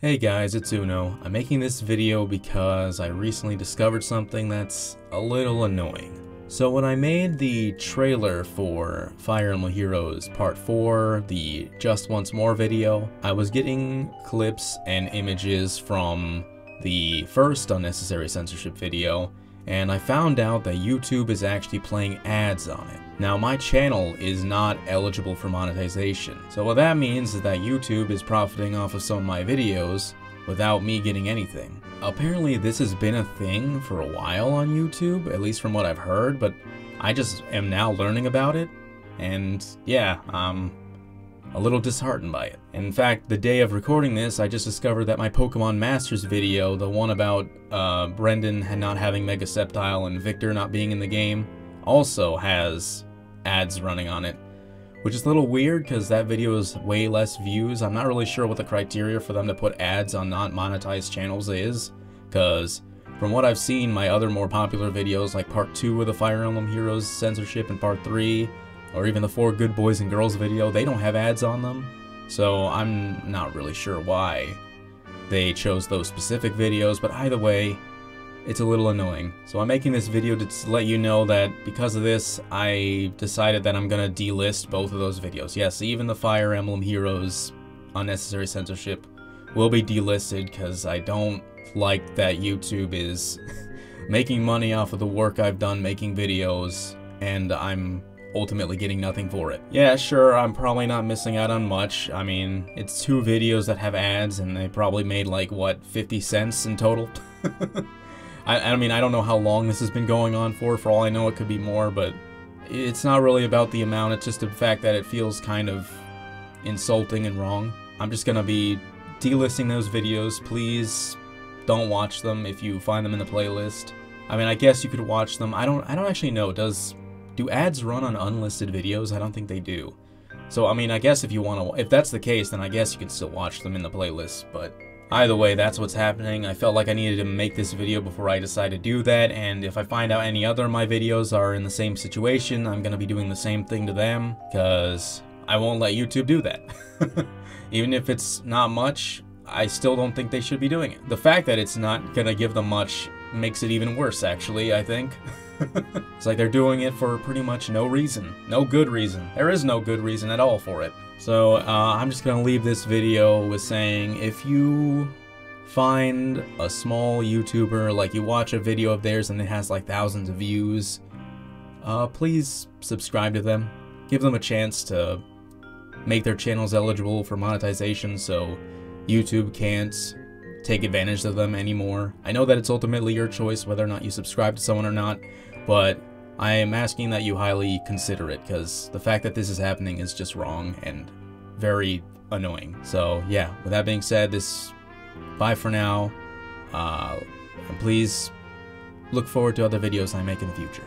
Hey guys, it's Uno. I'm making this video because I recently discovered something that's a little annoying. So when I made the trailer for Fire Emblem Heroes Part 4, the Just Once More video, I was getting clips and images from the first unnecessary censorship video, and I found out that YouTube is actually playing ads on it. Now my channel is not eligible for monetization, so what that means is that YouTube is profiting off of some of my videos without me getting anything. Apparently this has been a thing for a while on YouTube, at least from what I've heard, but I just am now learning about it, and yeah, um, a little disheartened by it. In fact, the day of recording this, I just discovered that my Pokemon Masters video, the one about uh, Brendan not having Mega Sceptile and Victor not being in the game, also has ads running on it. Which is a little weird because that video is way less views. I'm not really sure what the criteria for them to put ads on not monetized channels is. Because from what I've seen, my other more popular videos like part 2 of the Fire Emblem Heroes censorship and part 3 or even the four good boys and girls video, they don't have ads on them. So I'm not really sure why they chose those specific videos, but either way, it's a little annoying. So I'm making this video to let you know that because of this, I decided that I'm gonna delist both of those videos. Yes, even the Fire Emblem Heroes unnecessary censorship will be delisted because I don't like that YouTube is making money off of the work I've done making videos and I'm ultimately getting nothing for it. Yeah, sure, I'm probably not missing out on much. I mean, it's two videos that have ads and they probably made like, what, 50 cents in total? I, I mean, I don't know how long this has been going on for. For all I know, it could be more, but it's not really about the amount. It's just the fact that it feels kind of insulting and wrong. I'm just gonna be delisting those videos. Please don't watch them if you find them in the playlist. I mean, I guess you could watch them. I don't. I don't actually know. Does do ads run on unlisted videos? I don't think they do. So, I mean, I guess if you want to, if that's the case, then I guess you can still watch them in the playlist, but either way, that's what's happening. I felt like I needed to make this video before I decide to do that, and if I find out any other of my videos are in the same situation, I'm going to be doing the same thing to them, because I won't let YouTube do that. Even if it's not much, I still don't think they should be doing it. The fact that it's not to give them much makes it even worse, actually, I think. it's like they're doing it for pretty much no reason. No good reason. There is no good reason at all for it. So uh, I'm just gonna leave this video with saying if you find a small YouTuber, like you watch a video of theirs and it has like thousands of views, uh, please subscribe to them. Give them a chance to make their channels eligible for monetization so YouTube can't take advantage of them anymore. I know that it's ultimately your choice whether or not you subscribe to someone or not, but I am asking that you highly consider it because the fact that this is happening is just wrong and very annoying. So yeah, with that being said, this bye for now. Uh, and please look forward to other videos I make in the future.